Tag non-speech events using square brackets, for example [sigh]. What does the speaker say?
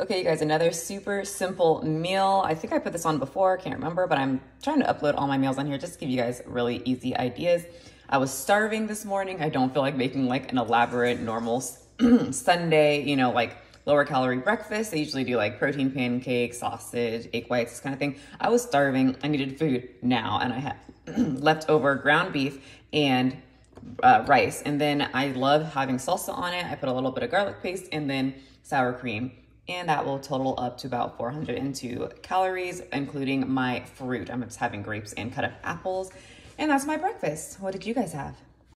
Okay, you guys, another super simple meal. I think I put this on before, can't remember, but I'm trying to upload all my meals on here just to give you guys really easy ideas. I was starving this morning. I don't feel like making like an elaborate normal [clears throat] Sunday, you know, like lower calorie breakfast. I usually do like protein pancakes, sausage, egg whites, this kind of thing. I was starving. I needed food now, and I had [clears throat] leftover ground beef and uh, rice. And then I love having salsa on it. I put a little bit of garlic paste and then sour cream and that will total up to about 402 calories, including my fruit. I'm just having grapes and cut up apples, and that's my breakfast. What did you guys have?